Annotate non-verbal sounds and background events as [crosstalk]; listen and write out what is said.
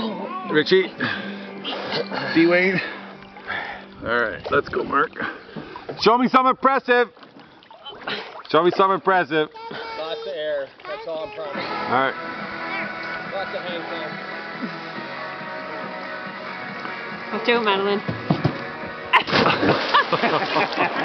Oh. Richie. D-Wayne. All right, let's go, Mark. Show me some impressive. Show me some impressive. Lots of air. That's all I'm promising. All right. Lots of hang time. Let's do it, Madeline. [laughs] [laughs]